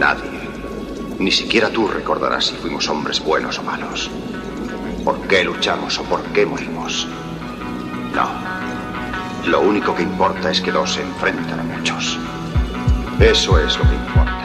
Nadie. Ni siquiera tú recordarás si fuimos hombres buenos o malos. ¿Por qué luchamos o por qué morimos? No. Lo único que importa es que dos se enfrentan a muchos. Eso es lo que importa.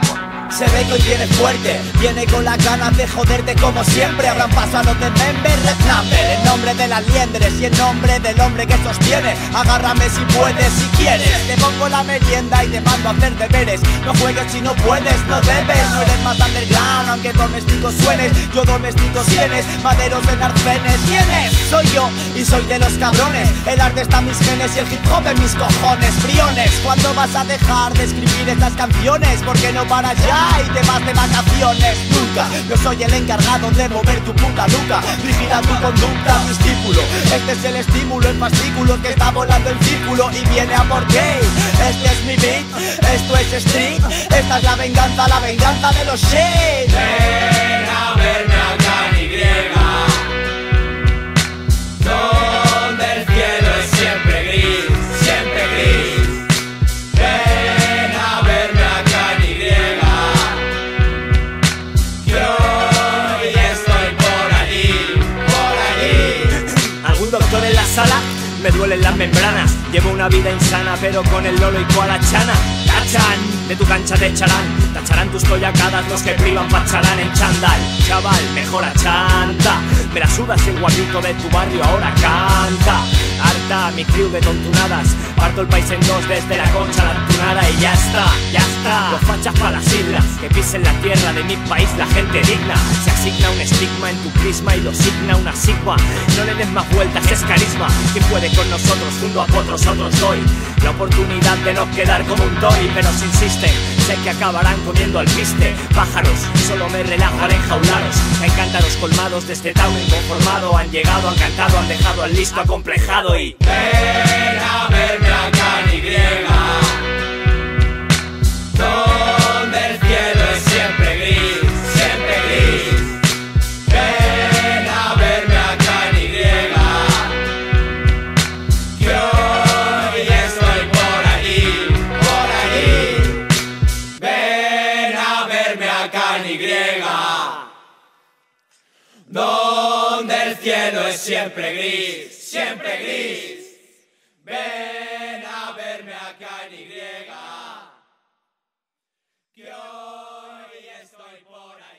Se ve que hoy viene fuerte, viene con las ganas de joderte como siempre. Habrán paso a los de Member, Reclamber, en nombre de las liendres y en nombre del hombre que sostiene. Agárrame si puedes, si quieres. Te pongo la merienda y te mando a hacer deberes. No juegues si no puedes, no debes. No eres más underground, aunque doméstico suenes. Yo doméstico tienes, maderos en arcenes. ¿Quiénes? Soy yo y soy de los cabrones. El arte está en mis genes y el hip hop en mis cojones. Briones, ¿cuándo vas a dejar de escribir estas canciones? Porque no paras ya y te vas de vacaciones Nunca, yo soy el encargado de mover tu puta nuca Vigila tu conducta, discípulo Este es el estímulo, el fascículo que está volando en círculo y viene a por gay Este es mi beat, esto es street. Esta es la venganza, la venganza de los shit. Ven a verme Me duelen las membranas Llevo una vida insana pero con el lolo y chana. Tachan, de tu cancha te echarán Tacharán tus collacadas los que privan pacharán en chandal Chaval, mejora chanta. Me la sudas el guapito de tu barrio ahora canta. Harta mi crew de tontunadas. Parto el país en dos desde la concha a la tunada Y ya está, ya está. Los fachas para las islas Que pisen la tierra de mi país la gente digna. Se asigna un estigma en tu prisma y lo signa una sigma No le des más vueltas, es carisma. ¿Quién puede con nosotros junto a otros otros hoy? La oportunidad de no quedar como un toy Pero si insisten, sé que acabarán comiendo al piste. Pájaros, solo me relajo al enjaularos. Me encantan los colmados de este tauro inconformado Han llegado, han cantado, han dejado al listo acomplejado y Ven a verme ni griega huracán Y, donde el cielo es siempre gris, siempre gris. Ven a verme acá en Y, que hoy estoy por ahí.